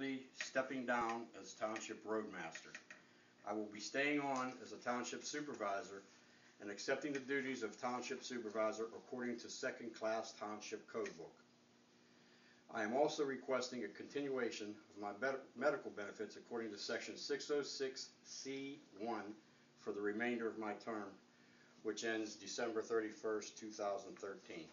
officially stepping down as Township Roadmaster. I will be staying on as a Township Supervisor and accepting the duties of Township Supervisor according to second-class Township Code Book. I am also requesting a continuation of my medical benefits according to Section 606C1 for the remainder of my term, which ends December 31st, 2013.